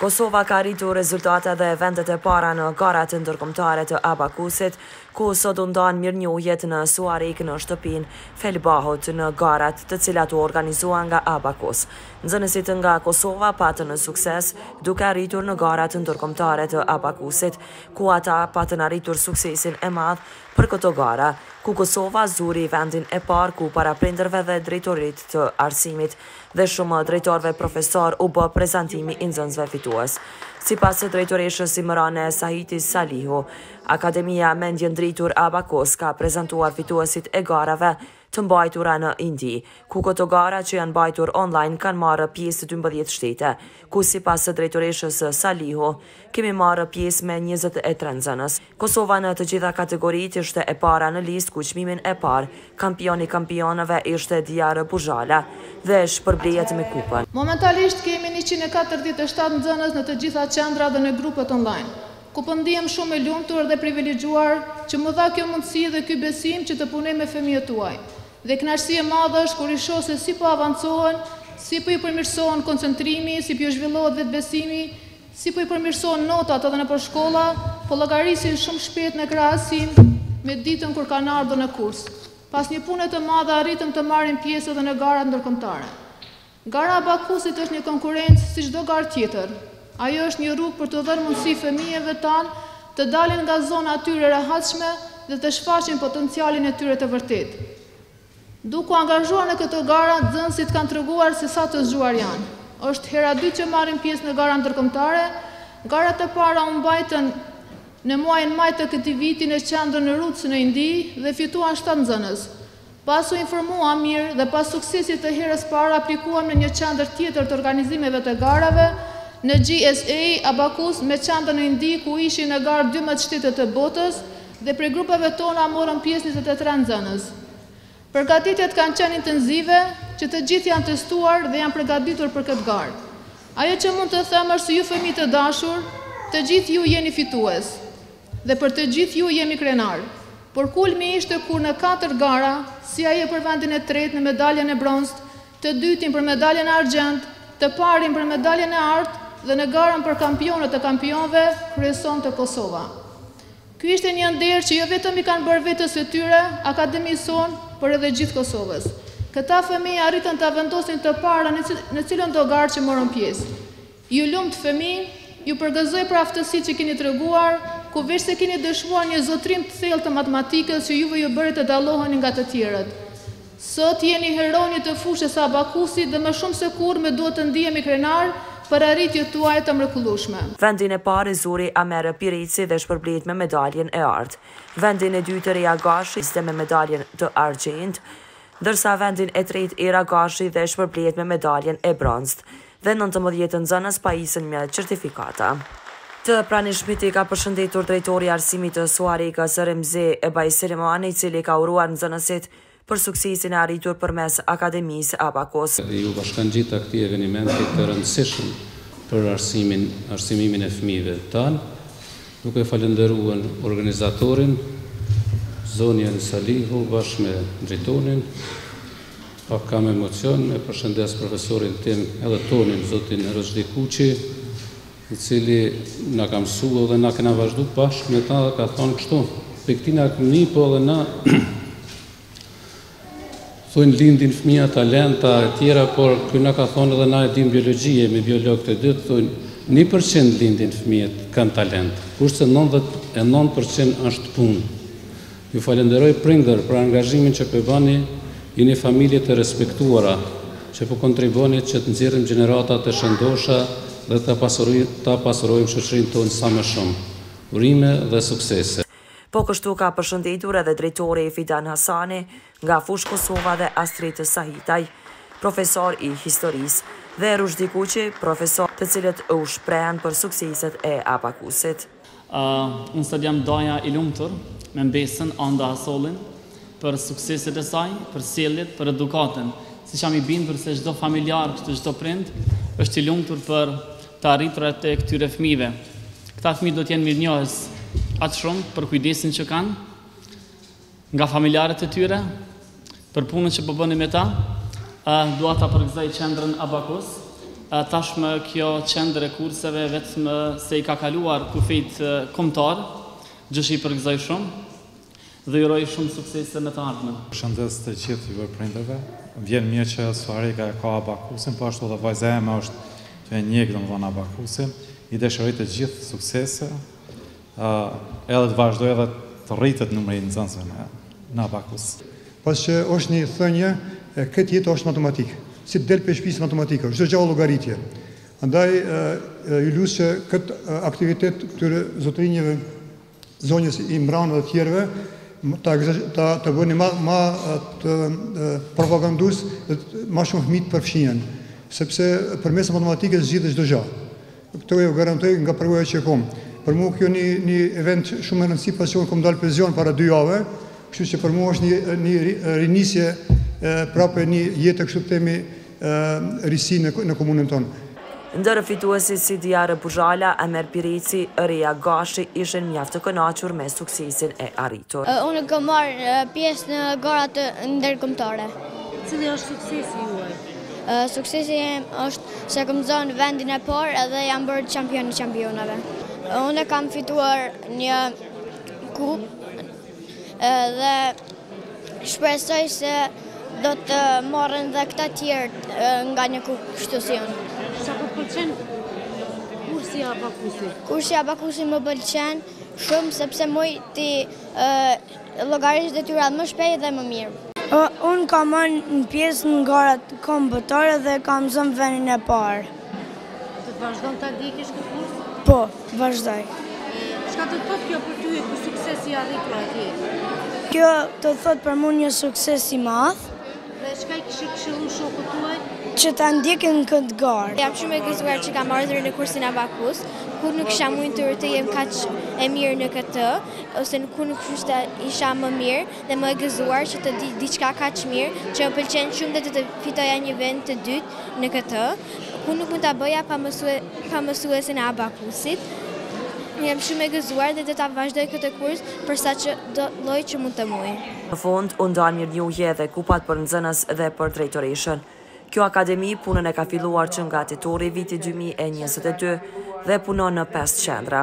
Kosova ka arritur rezultate dhe vendet e para në garat ndërkombëtare të Abakusit, ku sot u ndanë mirënjohjet në Suharekë në shtëpinë Fellbach-ut në garat të cilat u organizuan nga Abakus. Nxënësit nga Kosova patën sukses duke arritur në garat ndërkombëtare të Abakusit, ku ata patën arritur suksesin e madh Për këto gara, ku Kosova zuri vendin e parë, ku para prindërve dhe drejtorit të arsimit dhe shumë drejtorëve, profesorë u bë prezantimi i nxënësve fitues. Sipas drejtoreshës Imrane Sahiti Salihu, Akademia Mendjendritur Abakus ka prezantuar fituesit e garave, të mbajtura në Indi, ku këto gara që janë mbajtur online kanë marrë pjesë dymbëdhjetë shtete, ku sipas drejtoreshës Salihu, kemi marrë pjesë me njëzet e tre nxënës. Kosova në të gjitha kategoritë ishte e para në listë ku çmimin e parë, kampioni i kampionëve ishte Diar Buzhala dhe shpërblehet me kupën. Momentalisht kemi njëqind e katërdhjetë e shtatë nxënës në të gjitha qendrat dhe në grupet online. ku po ndihem shumë e lumtur dhe privilegjuar që m'u dha kjo mundësi dhe ky besim që të punoj me fëmijët tuaj. Dhe kënaqësi e madhe është kur i shoh se si po avancohen, si po ju përmirësohen koncentrimi, si po ju zhvillohet vetëbesimi, si po ju përmirësohen notat edhe nëpër shkolla, po llogarisin shumë shpejt në krahasim me ditën kur kanë ardhur në kurs. Pas një pune të madhe arritëm të marrim pjesë edhe në garat ndërkombëtare. Gara e Abakusit është një konkurrencë si çdo garë tjetër. Ajo është një rrugë për t'u dhënë mundësi fëmijëve tanë të dalin nga zona e tyre e rehatshme dhe të shfaqin potencialin e tyre të vërtetë. Duke u angazhuar në këto gara, nxënësit kanë treguar se sa të zgjuar janë. Është hera e dytë që marrim pjesë në gara ndërkombëtare. Garat e para u mbajtën në muajin maj të këtij viti në qendrën Roots në Indi dhe fituan shtatë nxënës. Pasi u informuam mirë dhe pas suksesit të herës parë aplikuam në një qendër tjetër të organizimeve të garave, në GSA Abakus, me qendër në Indi ku ishin në garë dymbëdhjetë shtete të botës dhe prej grupeve tona morën pjesë njëzet e tre nxënës. Përgatitjet kanë qenë intenzive, që të gjithë janë testuar dhe janë përgatitur për këtë garë. Ajo që mund të them është se ju fëmijë të dashur, të gjithë ju jeni fitues. Dhe për të gjithë ju jemi krenarë. Por kulmi ishte kur në katër gara, si ajo për vendin e tretë në medaljen e bronztë, të dytin për medaljen e argjendtë, të parin për medaljen e artë dhe në garën për kampionët e kampionëve, kryesonte Kosova. Ky ishte një nder që jo vetëm i kanë bërë vetes së tyre, akademisë sonë, por edhe gjithë Kosovës. Këta fëmijë arritën ta vendosin të parë në cilëndo garë që morën pjesë. Ju lumtë fëmijë, ju përgëzoj për aftësitë që keni treguar, ku veç se keni dëshmuar një zotërim të thellë të matematikës që juve ju bëri të dalloheni nga të tjerët. Sot jeni heronjë të fushës së abakusit dhe më shumë se kurrë më duhet të ndihemi krenarë për arritjet tuaja të mrekullueshme. Vendin e parë e zuri Amerë Pirici dhe shpërblihet me medaljen e artë. Vendin e dytë Ria Gashi me medaljen e argjendtë, ndërsa vendin e tretë Ira Gashi dhe shpërblihet me medaljen e bronztë. dhe nëntëmbëdhjetë nxënës pajisen me certifikata. Të pranishmit i ka përshëndetur drejtori i arsimit të Suarikës, Remzi Bajselmani, i cili ka uruar nxënësit për suksesin e arritur përmes Akademisë Abakus. Iu bashkëngjita këtij evenimenti të rëndësishëm për arsimin, arsimimin e fëmijëve tanë, duke falënderuar organizatorin, zonjën Salihu bashkë me drejtorin, Pak kam emocion, e përshëndes profesorin tim edhe tonin zotin Ruzhdi Kuqi, i cili na ka mësu edhe na kena vazhdu bashkë me ta dhe ka thonë kështu, piktina e këmë ni, po edhe na, thonë lindin fëmija talenta e tjera, por këmë na ka thonë edhe na e dim biologi, e me biologët e dytë, thonë, ni përqind lindin fëmijët kanë talent, kurse nëndhjetë e nëntë përqind është punë. Ju falenderoj prindër për angazhimin që po e bani, jeni familje të respektuara, që po kontribuoni që të nxjerrim gjenerata të shëndosha dhe ta pasurojmë shoqërinë tonë sa më shumë. Urime dhe suksese! Po kështu ka përshëndetur edhe drejtori Fidan Hasani nga Fushë Kosova dhe Astrit Sahitaj, profesor i historisë, dhe Ruzhdi Kuqi, profesor, të cilët u shprehën për sukseset e Abakusit. Unë sot jam daja i lumtur me mbesën Anda Asollin për sukseset e saj, për sjelljet, për edukatën. Siç jam i bindur se çdo familjar, këtu çdo prind është i lumtur për të arriturat e këtyre fëmijëve. Këta fëmijë do të jenë mirënjohës aq shumë për kujdesin që kanë. Nga familjarët e tyre, për punën që po bëni me ta, dua ta përgëzoj Qendrën Abakus. Tashmë kjo qendër e kurseve vetëm se i ka kaluar kufijt kombëtarë, gjë që i përgëzoj shumë dhe i uroj shumë suksese në të ardhmen. Përshëndes të gjithë juve prindërve. Më vjen mirë që Suhareka e ka Abakusin, po ashtu edhe vajza ime është tu e ndjek domethënë Abakusin. I dëshiroj të gjithë suksese Edhe të vazhdojë dhe të rritet numri i nxënësve në në Abakus. Pas që osht nji thënje e kët jetë osht matematik si del pe shpis matematika çdo gjë o llogaritje andaj ju lus që kët aktivitet këtyre zotrinjeve zonjës Imrane dhe tjerëve ta ta ta bëni ma ma të propagandus dhe ma shumë fëmit përfshihen sepse përmes matematikës zgjidhet çdo gjë Këto e garantoj nga përvoja që kom. Për mu kjo një një event shumë e rëndësishme pasi që unë kom dalë pension para dy jave, kështu që për mu është një një rinisje prapë një jetë kështu të themi risi në në komunën tonë. Ndër fituesit si Diar Buzhala, Amer Pirici, Rea Gashi ishin mjaft të kënaqur me suksesin e arritur. Unë kam marrë pjesë në garat ndërkombëtare. Cili është suksesi juaj? Suksesi është se kam zonë vendin e parë edhe jam bërë qampion i qampionave. Unë kam fituar një kup dhe shpresoj se do të marrin dhe këta tjerë nga një kup kështu si unë. Sa po të pëlqen kursi i abakusit? Kursi i abakusit më pëlqen shumë sepse muj t'i Llogaris detyrat më shpejt dhe më mirë. Unë kam marrë pjesë në garat kombëtare dhe kam zënë venin e parë. Do të vazhdosh ta ndjekësh këtë kurs? Po, vazhdoj. Çka do të thotë kjo për ty e ky sukses i arritur atje? Kjo do të thotë për mu një sukses i madh. Dhe çka i kishe këshillu shokët tu? Që ta ndjekin këtë garë. Jam shumë e gëzuar që kam ardhur në kursin Abakus, ku nuk kisha mujtur të jem kaq e mirë në këtë. ose kur nuk kishte isha më mirë dhe më e gëzuar që të di diçka kaq mirë që më pëlqen shumë dhe do të fitoja një vend të dytë në këtë. Ku nuk mund ta bëja pa mësue pa mësuesin e abakusit. Jam shumë e gëzuar dhe do ta vazhdoj këtë kurs për sa çdo lloj që mund të muj. Në fund, u ndanë mirënjohje dhe kupat për nxënës dhe për drejtoreshën. Kjo akademi punën e ka filluar që nga tetori i vitit dy mijë e njëzet e dy dhe punon në pesë qendra.